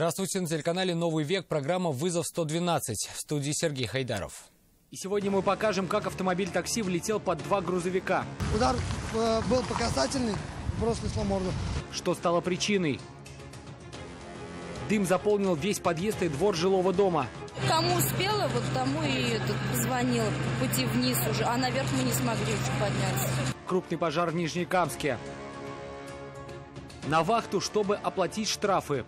Здравствуйте, на телеканале «Новый век» программа «Вызов 112» в студии Сергей Хайдаров. И сегодня мы покажем, как автомобиль такси влетел под два грузовика. Удар э, был по касательной, просто снесло морду. Что стало причиной? Дым заполнил весь подъезд и двор жилого дома. Кому успела, вот тому и этот, позвонила по пути вниз уже, а наверх мы не смогли уже подняться. Крупный пожар в Нижнекамске. На вахту, чтобы оплатить штрафы.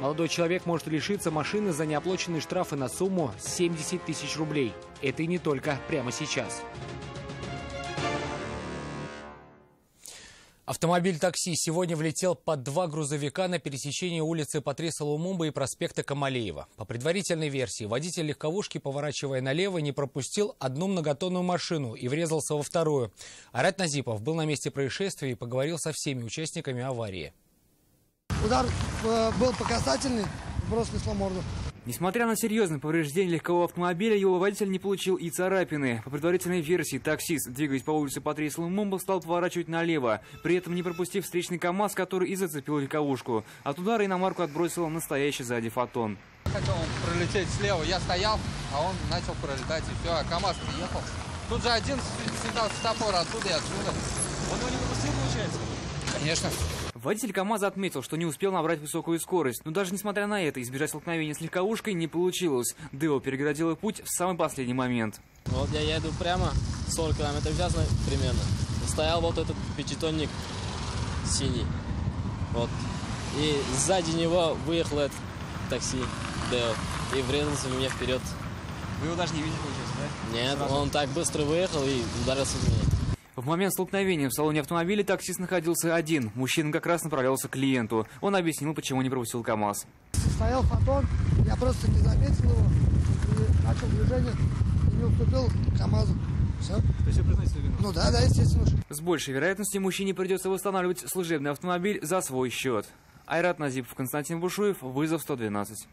Молодой человек может лишиться машины за неоплаченные штрафы на сумму 70 тысяч рублей. Это и не только прямо сейчас. Автомобиль такси сегодня влетел под два грузовика на пересечении улицы Патриса Лумумба и проспекта Камалеева. По предварительной версии, водитель легковушки, поворачивая налево, не пропустил одну многотонную машину и врезался во вторую. Арат Назипов был на месте происшествия и поговорил со всеми участниками аварии. Удар э, был по касательной, просто снесло морду. Несмотря на серьезное повреждение легкового автомобиля, его водитель не получил и царапины. По предварительной версии, таксист, двигаясь по улице Патрисла Мумба, стал поворачивать налево, при этом не пропустив встречный КАМАЗ, который и зацепил легковушку. От удара иномарку отбросило настоящий сзади фотон. Хотел он пролететь слева, я стоял, а он начал пролетать, и все, а КАМАЗ приехал. Тут же один светал светофор оттуда и отсюда. Он его не пропустил, получается? Конечно. Водитель КАМАЗа отметил, что не успел набрать высокую скорость, но даже несмотря на это, избежать столкновения с легковушкой не получилось. Део перегородил путь в самый последний момент. Вот я еду прямо 40 км в час примерно. Стоял вот этот пятитонник синий. Вот. И сзади него выехал этот такси Део и врезался в меня вперед. Вы его даже не видели, получается, да? Нет, Сразу. он так быстро выехал и ударился в меня. В момент столкновения в салоне автомобиля таксист находился один. Мужчина как раз направлялся к клиенту. Он объяснил, почему не пропустил КАМАЗ. Стоял фотон, я просто не заметил его, и начал движение, и не уступил КАМАЗу. Все. То есть вы признаете вину? Ну да, да, естественно. С большей вероятностью мужчине придется восстанавливать служебный автомобиль за свой счет. Айрат Назипов, Константин Бушуев, вызов 112.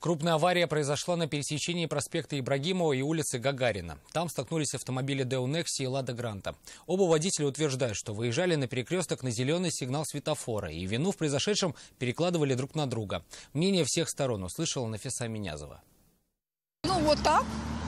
Крупная авария произошла на пересечении проспекта Ибрагимова и улицы Гагарина. Там столкнулись автомобили Део и Лада Гранта. Оба водителя утверждают, что выезжали на перекресток на зеленый сигнал светофора и вину в произошедшем перекладывали друг на друга. Мнение всех сторон услышала Нафиса Минязова. Ну вот так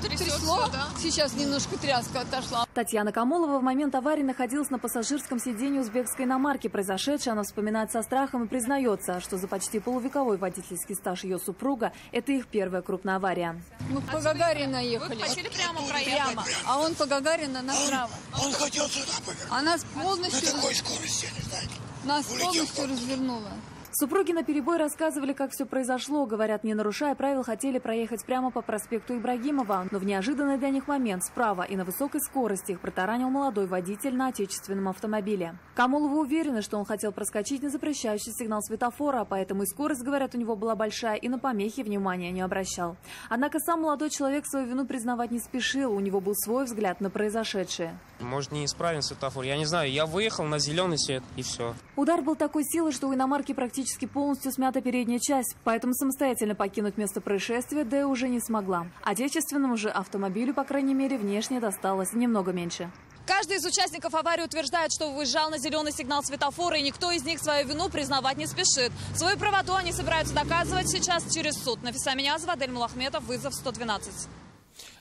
трясло. Да? Сейчас немножко тряска отошла. Татьяна Камолова в момент аварии находилась на пассажирском сиденье узбекской иномарки. Произошедшее она вспоминает со страхом и признается, что за почти полувековой водительский стаж ее супруга – это их первая крупная авария. Мы по Гагарина ехали. Вы хотели прямо проехать? Прямо. А он по Гагарина направо. Он, он хотел сюда повернуть. А нас полностью... На такой скорости, не знаю. Нас полностью развернуло. Супруги на перебой рассказывали, как все произошло. Говорят, не нарушая правил, хотели проехать прямо по проспекту Ибрагимова. Но в неожиданный для них момент справа и на высокой скорости их протаранил молодой водитель на отечественном автомобиле. Камолова уверены, что он хотел проскочить на запрещающий сигнал светофора, поэтому и скорость, говорят, у него была большая, и на помехи внимания не обращал. Однако сам молодой человек свою вину признавать не спешил. У него был свой взгляд на произошедшее. Может, не исправен светофор. Я не знаю, я выехал на зеленый свет, и все. Удар был такой силы, что у иномарки практически практически полностью смята передняя часть, поэтому самостоятельно покинуть место происшествия Д уже не смогла. Отечественному же автомобилю, по крайней мере, внешне досталось немного меньше. Каждый из участников аварии утверждает, что выезжал на зеленый сигнал светофора, и никто из них свою вину признавать не спешит. Свою правоту они собираются доказывать сейчас через суд. Нафиса Минязова, Адель Мулахметов, вызов 112.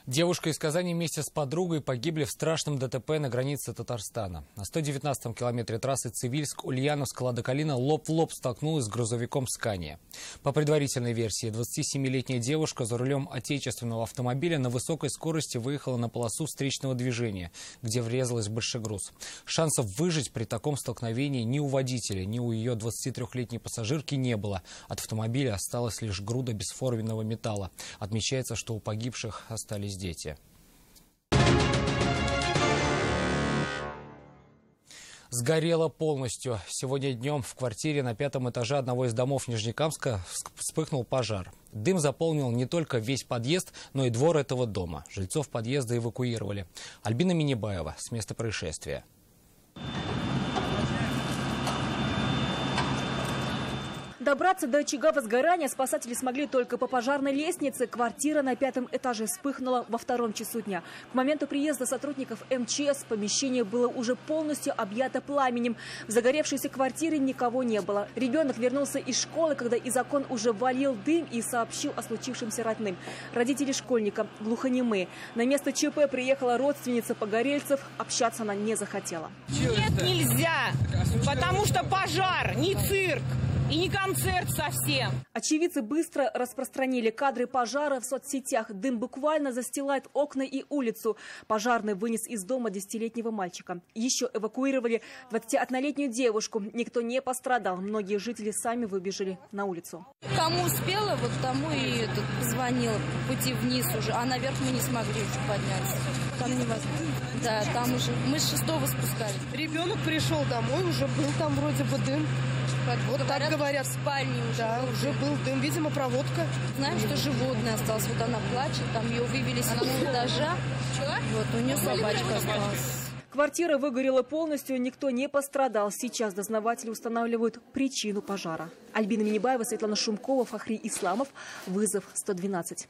Девушка из Казани вместе с подругой погибли в страшном ДТП на границе Татарстана. На 119-м километре трассы Цивильск-Ульяновск-Лада Калина лоб в лоб столкнулась с грузовиком «Скания». По предварительной версии, 27-летняя девушка за рулем отечественного автомобиля на высокой скорости выехала на полосу встречного движения, где врезалась большегруз. Шансов выжить при таком столкновении ни у водителя, ни у ее 23-летней пассажирки не было. От автомобиля осталась лишь груда бесформенного металла. Отмечается, что у погибших остались дети. Сгорело полностью. Сегодня днем в квартире на пятом этаже одного из домов Нижнекамска вспыхнул пожар. Дым заполнил не только весь подъезд, но и двор этого дома. Жильцов подъезда эвакуировали. Альбина Минибаева с места происшествия. Добраться до очага возгорания спасатели смогли только по пожарной лестнице. Квартира на пятом этаже вспыхнула во втором часу дня. К моменту приезда сотрудников МЧС помещение было уже полностью объято пламенем. В загоревшейся квартире никого не было. Ребенок вернулся из школы, когда из окон уже валил дым и сообщил о случившемся родным. Родители школьника глухонемые. На место ЧП приехала родственница погорельцев. Общаться она не захотела. Нет, нельзя, потому что пожар, не цирк. И не концерт совсем. Очевидцы быстро распространили кадры пожара в соцсетях. Дым буквально застилает окна и улицу. Пожарный вынес из дома десятилетнего мальчика. Еще эвакуировали 21-летнюю девушку. Никто не пострадал. Многие жители сами выбежали на улицу. Кому успела, вот тому и этот, позвонила по пути вниз уже. А наверх мы не смогли уже подняться. Там невозможно. Да, там уже. Мы с шестого спускались. Ребенок пришел домой, уже был там вроде бы дым. Вот так говорят. В спальне уже. Да, был уже был дым. Видимо, проводка. Знаем, что животное осталось. Вот она плачет, там ее вывели с этажа. Вот, у нее собачка осталась. Квартира выгорела полностью, никто не пострадал. Сейчас дознаватели устанавливают причину пожара. Альбина Минибаева, Светлана Шумкова, Фахри Исламов. Вызов 112.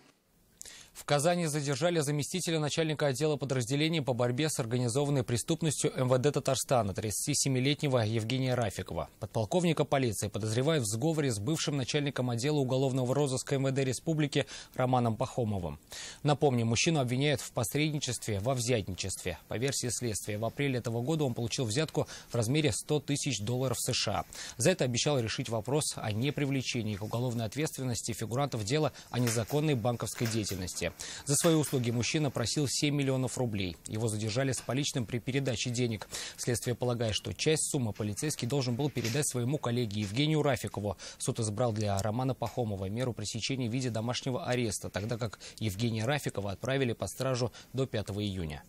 В Казани задержали заместителя начальника отдела подразделений по борьбе с организованной преступностью МВД Татарстана, 37-летнего Евгения Рафикова. Подполковника полиции подозревают в сговоре с бывшим начальником отдела уголовного розыска МВД Республики Романом Пахомовым. Напомню, мужчину обвиняют в посредничестве во взятничестве. По версии следствия, в апреле этого года он получил взятку в размере 100 тысяч долларов США. За это обещал решить вопрос о непривлечении к уголовной ответственности фигурантов дела о незаконной банковской деятельности. За свои услуги мужчина просил 7 миллионов рублей. Его задержали с поличным при передаче денег. Следствие полагает, что часть суммы полицейский должен был передать своему коллеге Евгению Рафикову. Суд избрал для Романа Пахомова меру пресечения в виде домашнего ареста, тогда как Евгения Рафикова отправили под стражу до 5 июня.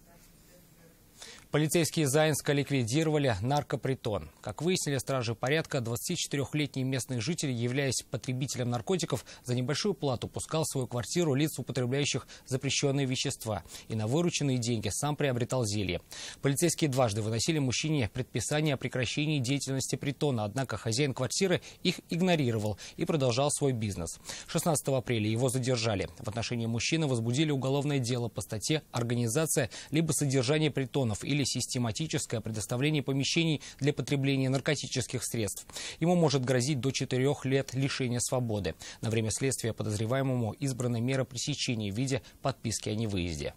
Полицейские Заинска ликвидировали наркопритон. Как выяснили стражи порядка, 24-летний местный житель, являясь потребителем наркотиков, за небольшую плату пускал в свою квартиру лиц, употребляющих запрещенные вещества, и на вырученные деньги сам приобретал зелье. Полицейские дважды выносили мужчине предписание о прекращении деятельности притона, однако хозяин квартиры их игнорировал и продолжал свой бизнес. 16 апреля его задержали. В отношении мужчины возбудили уголовное дело по статье «Организация либо содержание притонов» или систематическое предоставление помещений для потребления наркотических средств. Ему может грозить до 4 лет лишения свободы. На время следствия подозреваемому избрана мера пресечения в виде подписки о невыезде.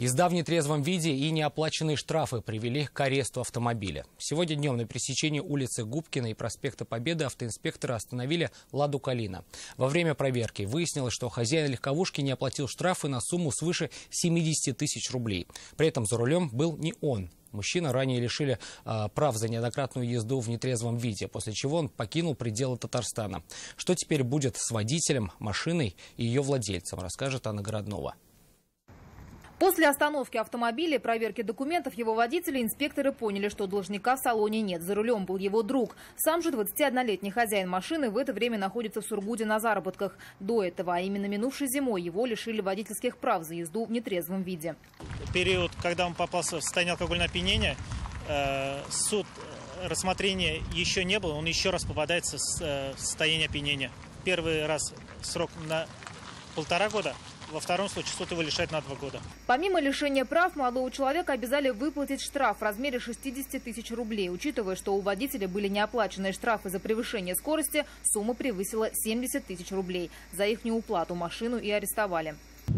Езда в нетрезвом виде и неоплаченные штрафы привели к аресту автомобиля. Сегодня днем на пересечении улицы Губкина и проспекта Победы автоинспекторы остановили «Ладу Калина». Во время проверки выяснилось, что хозяин легковушки не оплатил штрафы на сумму свыше 70 тысяч рублей. При этом за рулем был не он, Мужчина ранее лишили э, прав за неоднократную езду в нетрезвом виде, после чего он покинул пределы Татарстана. Что теперь будет с водителем, машиной и ее владельцем, расскажет Анна Городнова. После остановки автомобиля и проверки документов его водителя инспекторы поняли, что должника в салоне нет. За рулем был его друг. Сам же 21-летний хозяин машины в это время находится в Сургуте на заработках. До этого, а именно минувшей зимой, его лишили водительских прав за езду в нетрезвом виде. Период, когда он попался в состояние алкогольного опьянения, э, суд рассмотрения еще не было, он еще раз попадается в состояние опьянения. Первый раз срок на полтора года, во втором случае суд его лишает на два года. Помимо лишения прав, молодого человека обязали выплатить штраф в размере 60 тысяч рублей. Учитывая, что у водителя были неоплаченные штрафы за превышение скорости, сумма превысила 70 тысяч рублей. За их неуплату машину и арестовали.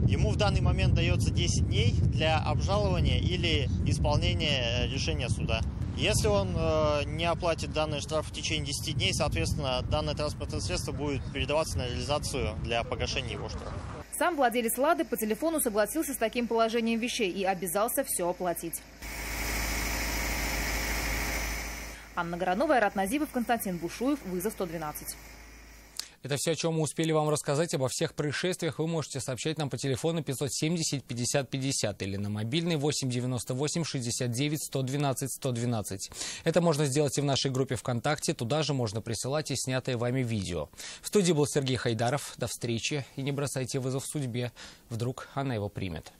Ему в данный момент дается 10 дней для обжалования или исполнения решения суда. Если он э, не оплатит данный штраф в течение 10 дней, соответственно, данное транспортное средство будет передаваться на реализацию для погашения его штрафа. Сам владелец «Лады» по телефону согласился с таким положением вещей и обязался все оплатить. Анна Горанова, Айрат Константин Бушуев. Вызов 112. Это все, о чем мы успели вам рассказать. Обо всех происшествиях вы можете сообщать нам по телефону 570 50 50 или на мобильный 8 98 69 112 112. Это можно сделать и в нашей группе ВКонтакте. Туда же можно присылать и снятое вами видео. В студии был Сергей Хайдаров. До встречи. И не бросайте вызов судьбе. Вдруг она его примет.